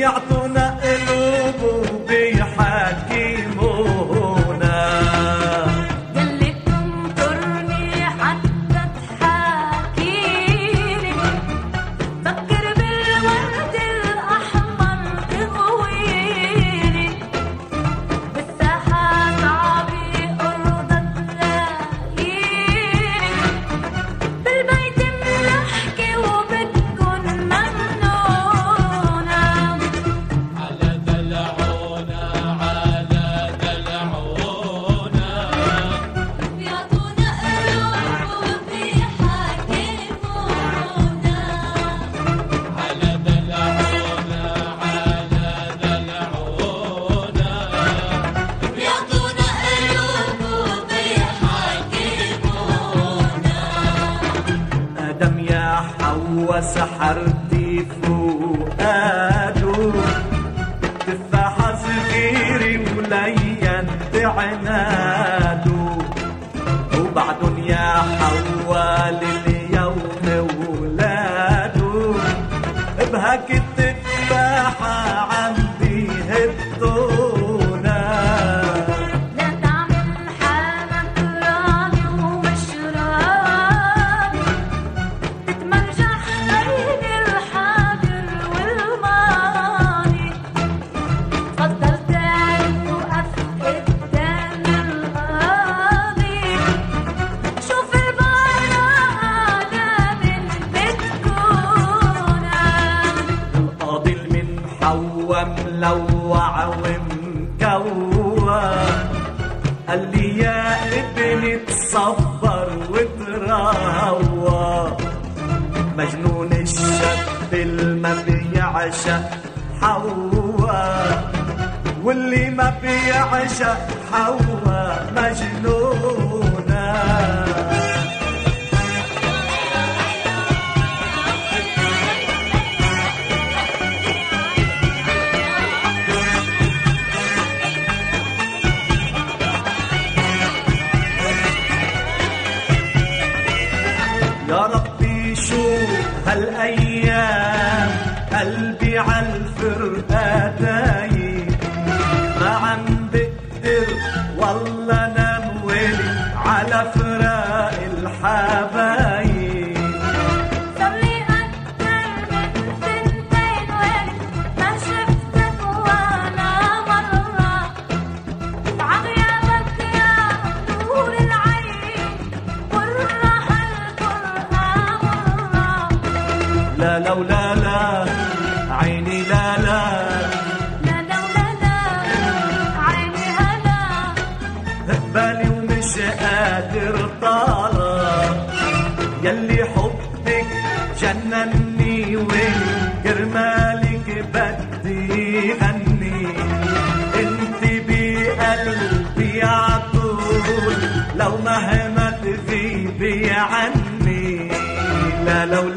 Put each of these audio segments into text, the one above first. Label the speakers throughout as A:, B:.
A: يعطوا حوالي ملوع ومكوع. قال لي يا ابني تصبر وتراوى مجنون الشاب ما بيعشق حوا واللي ما بيعشق حوا
B: مجنونة.
A: لا لا لا لا. عيني لا لا.
B: لا لا لا لا. عيني هلا.
A: بالي ومش قادر طالع يلي حبك جنني وكرمالك بدي غني. انت بقلبي عطول. لو مهما تغيبي عني. لا
C: لو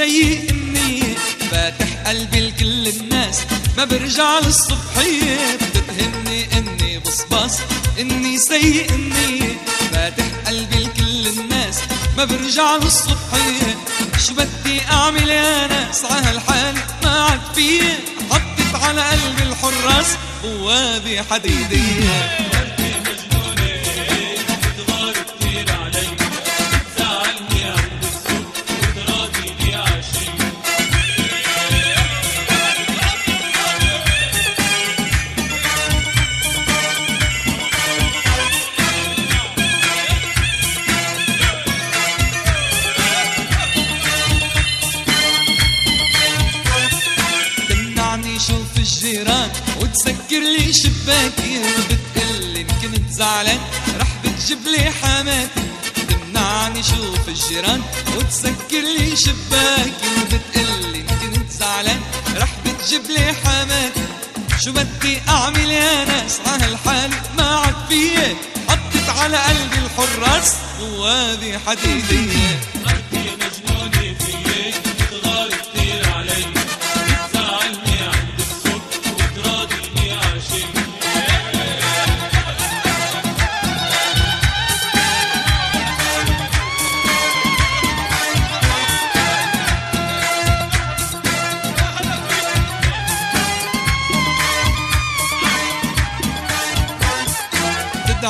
C: سيء النية فاتح قلبي لكل الناس. ما برجع للصبحية بتتهمني إني بصباص إني سيء النية فاتح قلبي لكل الناس. ما برجع للصبحية شو بدي أعمل يا ناس هالحال. ما عاد فيا. حطت على قلبي الحراس. بوابي حديدية. الجيران وتسكر لي شباكي وبتقلي ان كنت زعلان. رح بتجيب لي حماتي شو بدي أعمل يا ناس؟ على هالحال ما عاد فيا. حطت على قلبي الحراس بوابي حديدية. تدعي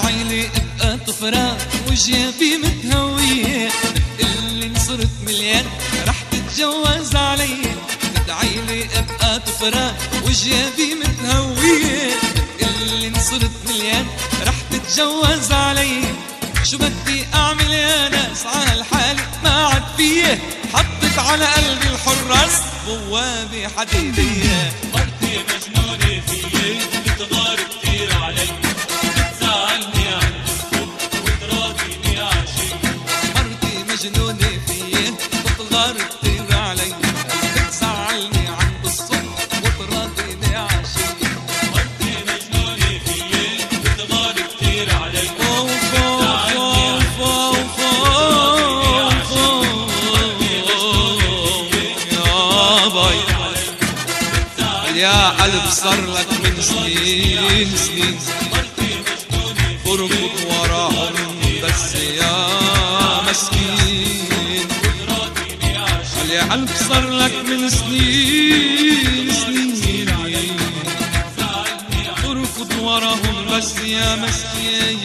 C: لي ابقى طفران وجيبي متهوية. إن صرت مليان رح تتجوز علي. تدعي لي ابقى طفران وجيبي متهوية. إن صرت مليان رح تتجوز علي. شو بدي أعمل يا ناس على هالحال ما عاد فيه حطت على قلبي الحراس بوابي حديدية.
D: مرتي مجنونة فيي بتغار كتير علي.
C: بتغار يا قلب صار لك من سنين سنين بركض وراهم بس يا مسكين.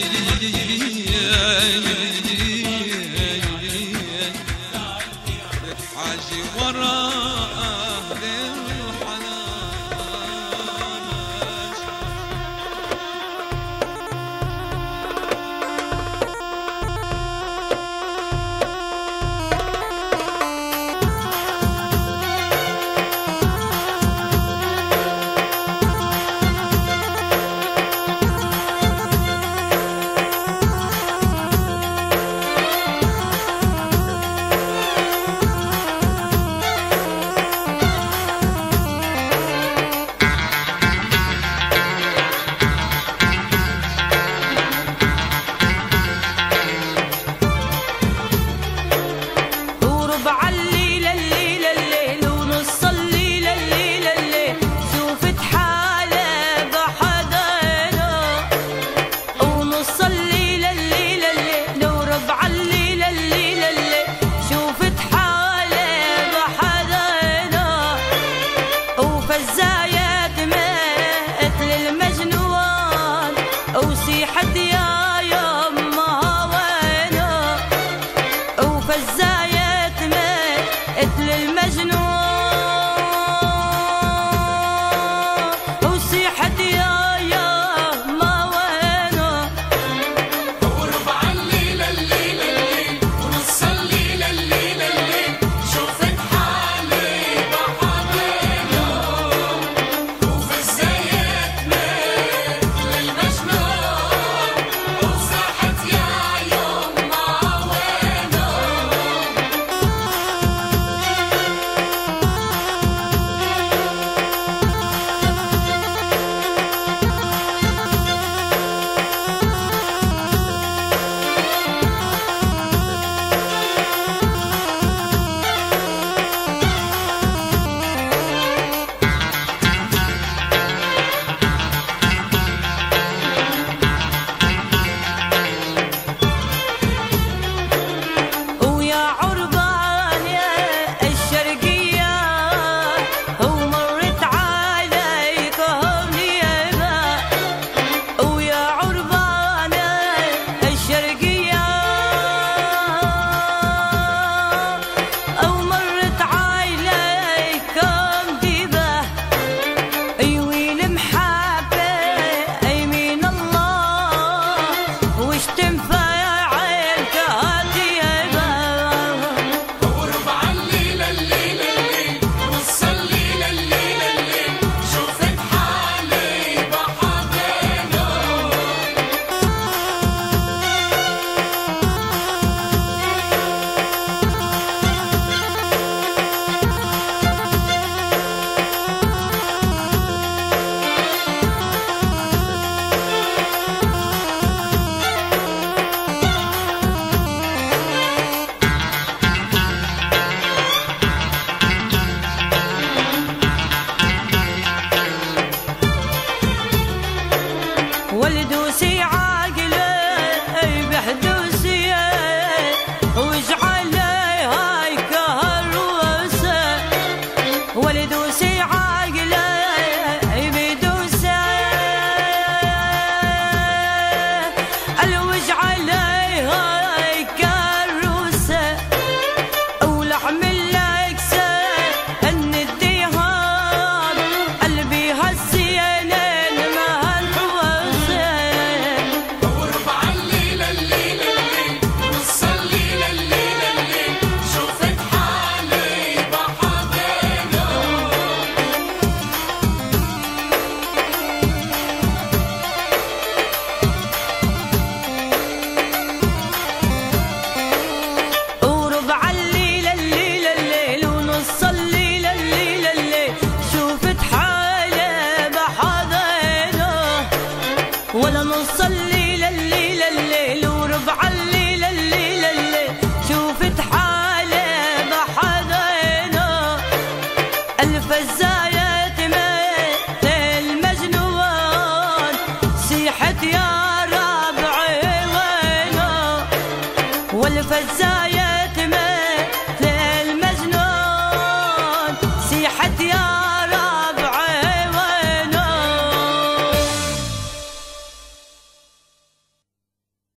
E: ولا نصلي